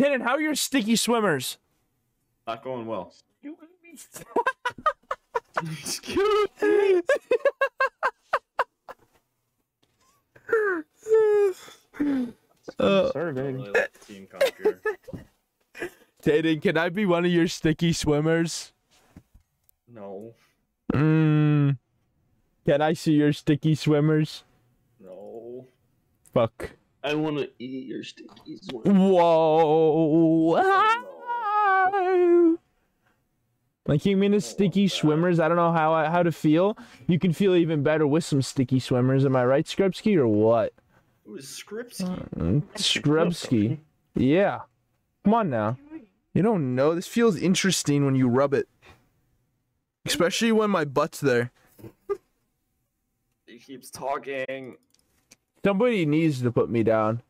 Tannen, how are your sticky swimmers? Not going well. Uh, I really like Team Conquer. Tannen, can I be one of your sticky swimmers? No, Mm. Can I see your sticky swimmers? no. Fuck. I want to eat your stickies. Whoa. Like you mean the sticky swimmers? I don't know how I, how to feel. You can feel even better with some sticky swimmers. Am I right, Skrubsky, or what? It was Scripsky. Skrubsky. Yeah. Come on now. You don't know. This feels interesting when you rub it. Especially when my butt's there. He keeps talking. Somebody needs to put me down.